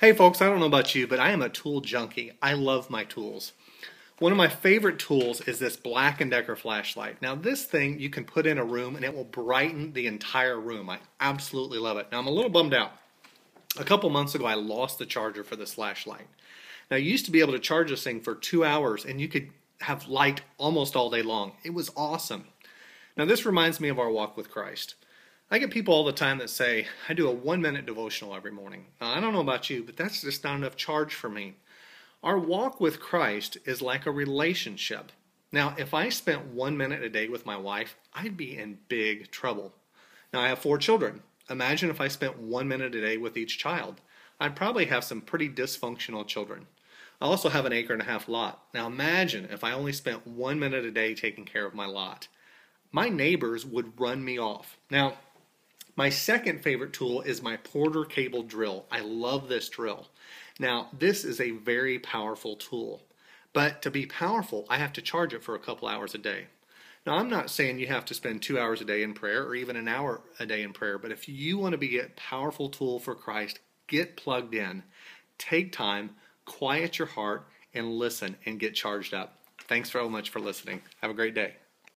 Hey folks, I don't know about you, but I am a tool junkie. I love my tools. One of my favorite tools is this Black & Decker flashlight. Now this thing you can put in a room and it will brighten the entire room. I absolutely love it. Now I'm a little bummed out. A couple months ago I lost the charger for this flashlight. Now you used to be able to charge this thing for two hours and you could have light almost all day long. It was awesome. Now this reminds me of our walk with Christ. I get people all the time that say, I do a one minute devotional every morning. Now, I don't know about you, but that's just not enough charge for me. Our walk with Christ is like a relationship. Now, if I spent one minute a day with my wife, I'd be in big trouble. Now, I have four children. Imagine if I spent one minute a day with each child. I'd probably have some pretty dysfunctional children. I also have an acre and a half lot. Now, imagine if I only spent one minute a day taking care of my lot. My neighbors would run me off. Now, my second favorite tool is my Porter-Cable drill. I love this drill. Now, this is a very powerful tool, but to be powerful, I have to charge it for a couple hours a day. Now, I'm not saying you have to spend two hours a day in prayer or even an hour a day in prayer, but if you want to be a powerful tool for Christ, get plugged in. Take time, quiet your heart, and listen and get charged up. Thanks so much for listening. Have a great day.